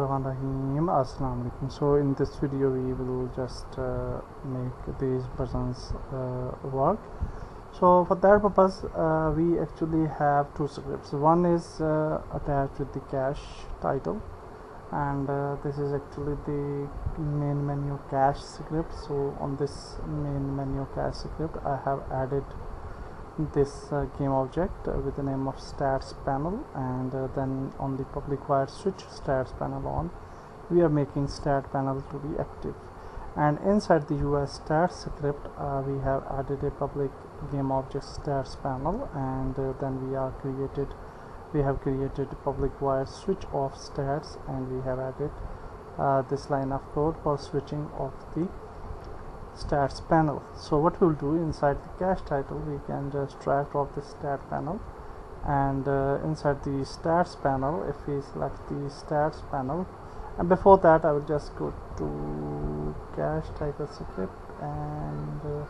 Rahim Assalamu. So in this video we will just uh, make these buttons uh, work. So for that purpose uh, we actually have two scripts. One is uh, attached with the cache title and uh, this is actually the main menu cache script. So on this main menu cache script I have added this uh, game object uh, with the name of stats panel and uh, then on the public void switch stats panel on. We are making stat panel to be active. And inside the UI stats script uh, we have added a public game object stats panel and uh, then we are created we have created public void switch off stats and we have added uh, this line of code for switching off the stats panel. So what we'll do inside the cache title we can just drag drop the stat panel. And uh, inside the stats panel if we select the stats panel and before that I will just go to cache title script and uh,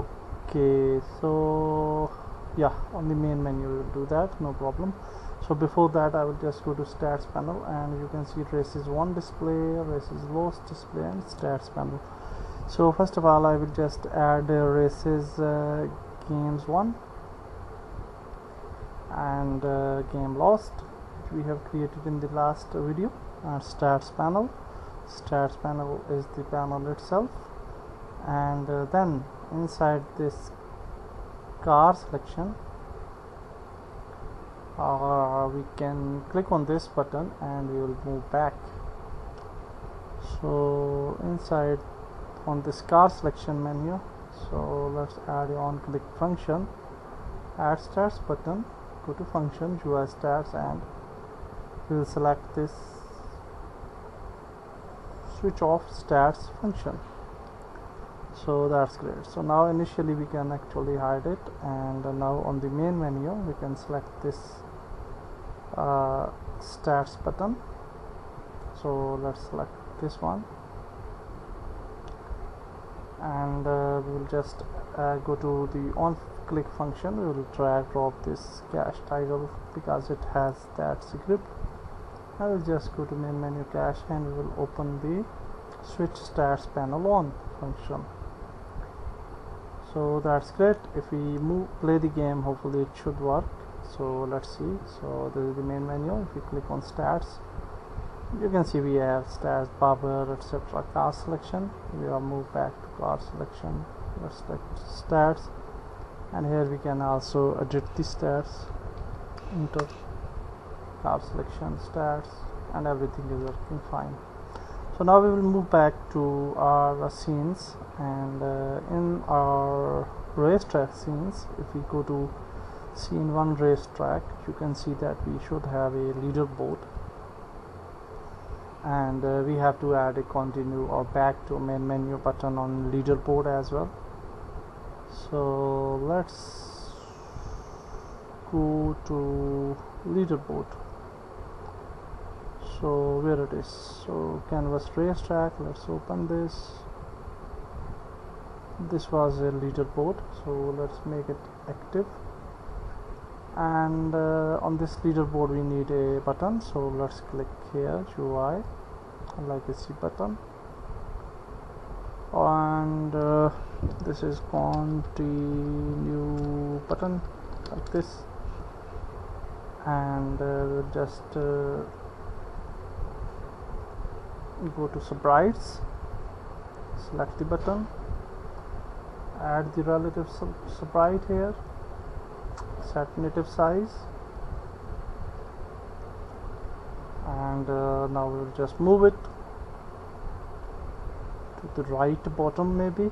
okay so yeah on the main menu we will do that no problem. So before that I will just go to stats panel and you can see races 1 display races lost display and stats panel. So first of all I will just add uh, races uh, games 1 and uh, game lost which we have created in the last video and stats panel. Stats panel is the panel itself. And uh, then inside this car selection. Uh, we can click on this button and we will move back. So inside on this car selection menu so let's add on click function add stats button go to function UI stats and we will select this switch off stats function so that's great so now initially we can actually hide it and now on the main menu we can select this uh, stats button. So let's select this one. And uh, we will just uh, go to the on click function. We will drag drop this cache title because it has that script. I will just go to main menu cache and we will open the switch stats panel on function so that's great if we move play the game hopefully it should work. So let's see. So this is the main menu. If we click on stats you can see we have stats barber etc car selection. We are moved back to car selection let's select stats. And here we can also edit the stats into car selection stats and everything is working fine so now we will move back to our scenes and uh, in our racetrack scenes if we go to scene 1 racetrack you can see that we should have a leaderboard. And uh, we have to add a continue or back to main menu button on leaderboard as well. So let's go to leaderboard so where it is. So canvas racetrack. Let's open this. This was a leaderboard. So let's make it active. And uh, on this leaderboard we need a button. So let's click here UI like a C button. And uh, this is continue button like this. And uh, just uh, go to sprites select the button add the relative sprite here set native size and uh, now we'll just move it to the right bottom maybe.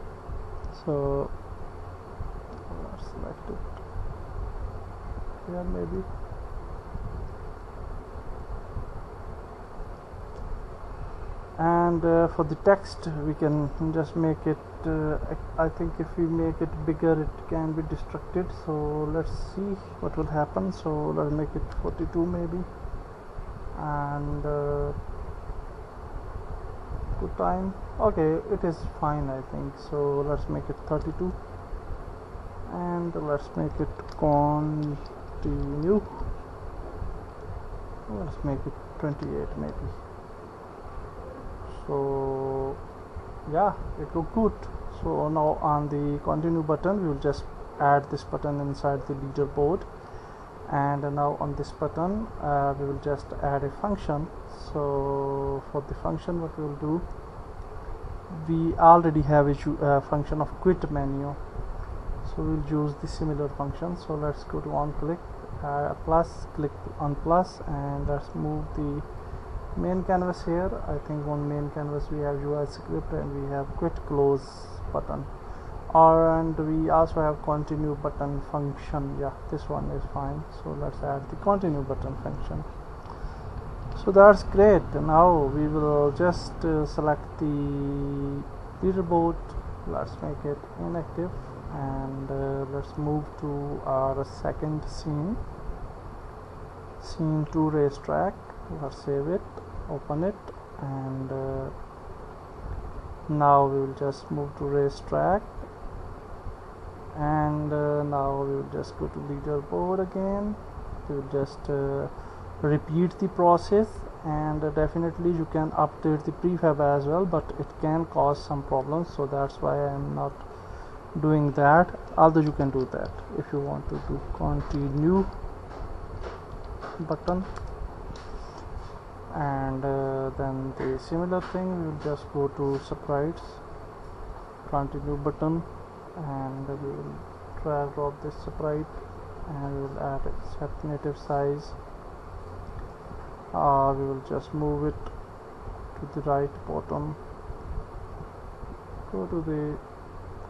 So select it here maybe and uh, for the text we can just make it uh, I think if we make it bigger it can be destructed. So let's see what will happen. So let's make it 42 maybe. And uh, good time. Okay it is fine I think. So let's make it 32 and let's make it continue. Let's make it 28 maybe so yeah it look good. So now on the continue button we will just add this button inside the leaderboard. And now on this button uh, we will just add a function. So for the function what we will do we already have a uh, function of quit menu. So we'll use the similar function. So let's go to on click uh, plus click on plus and let's move the main canvas here. I think on main canvas we have UI script and we have quit close button. Or and we also have continue button function. Yeah this one is fine. So let's add the continue button function. So that's great. Now we will just uh, select the leaderboard. Let's make it inactive and uh, let's move to our second scene. Scene 2 racetrack let's save it open it and uh, now we will just move to racetrack. And uh, now we will just go to leaderboard again. We will just uh, repeat the process. And uh, definitely you can update the prefab as well but it can cause some problems so that's why I'm not doing that. Although you can do that if you want to do continue button and uh, then the similar thing we will just go to sprites continue button and we will drag drop this sprite and we will add set native size. Uh, we will just move it to the right bottom. Go to the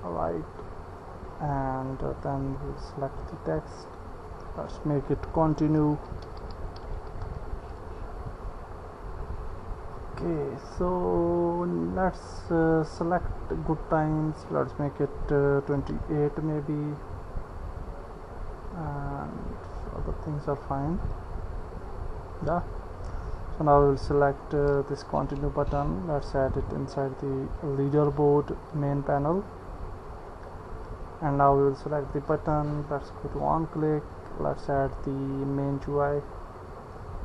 right and uh, then we'll select the text. Let's make it continue okay so let's uh, select good times. Let's make it uh, 28 maybe. And other things are fine. Yeah. So now we'll select uh, this continue button. Let's add it inside the leaderboard main panel. And now we will select the button. Let's go to click. Let's add the main UI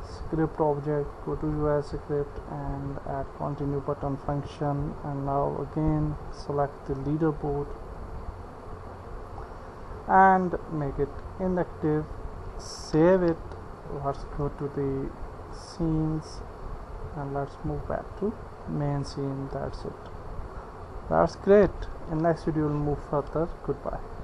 script object go to UI script and add continue button function. And now again select the leaderboard and make it inactive. Save it. Let's go to the scenes and let's move back to main scene. That's it. That's great. In next video we'll move further. Goodbye